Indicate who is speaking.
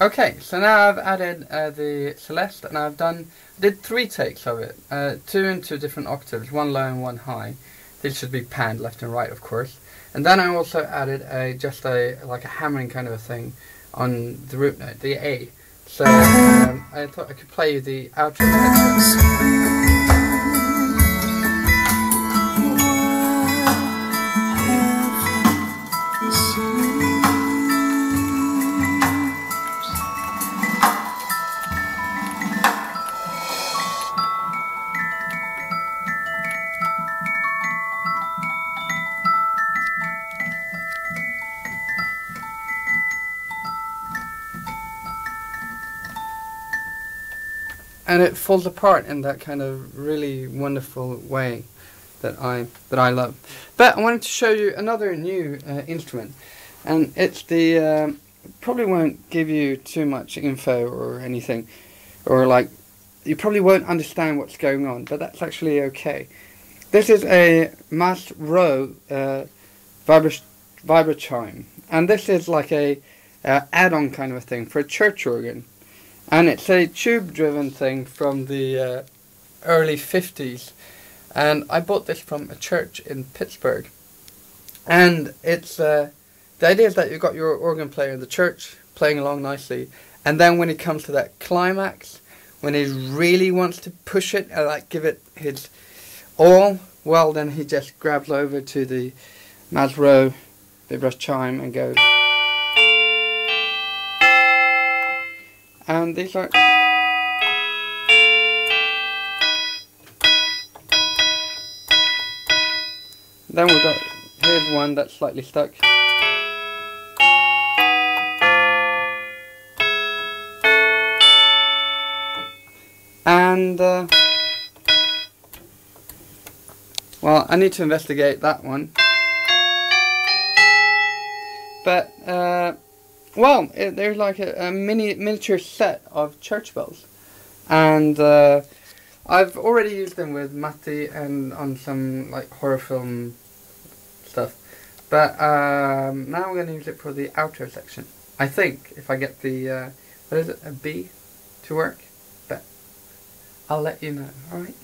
Speaker 1: Okay, so now I've added uh, the Celeste and I've done, did three takes of it, uh, two into different octaves, one low and one high. These should be panned left and right, of course. And then I also added a just a like a hammering kind of a thing on the root note, the A. So um, I thought I could play you the outro. And it falls apart in that kind of really wonderful way that I that I love. But I wanted to show you another new uh, instrument, and it's the uh, probably won't give you too much info or anything, or like you probably won't understand what's going on, but that's actually okay. This is a Maas-Rowe uh, vibra Vibrachime, and this is like a uh, add-on kind of a thing for a church organ. And it's a tube-driven thing from the uh, early 50s. And I bought this from a church in Pittsburgh. And it's uh, the idea is that you've got your organ player in the church playing along nicely, and then when it comes to that climax, when he really wants to push it and like give it his all, well then he just grabs over to the Mas Rowe Vibrachime and goes. And these are then we've got here's one that's slightly stuck. And uh, well I need to investigate that one. But uh, well, it, they're like a, a, mini miniature set of church bells, and uh, I've already used them with Matti and on some like horror film stuff. But um, now I'm going to use it for the outro section. I think if I get the uh, what is it a B to work, but I'll let you know. All right.